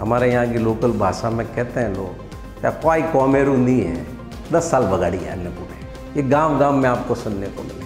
हमारे यहाँ की लोकल भाषा में कहते हैं लोग, क्या कोई कौमेरू नहीं है? दस साल बगाड़ी है अन्नपूर्ण ये गाँव गाँव में आपको सुनने को मिले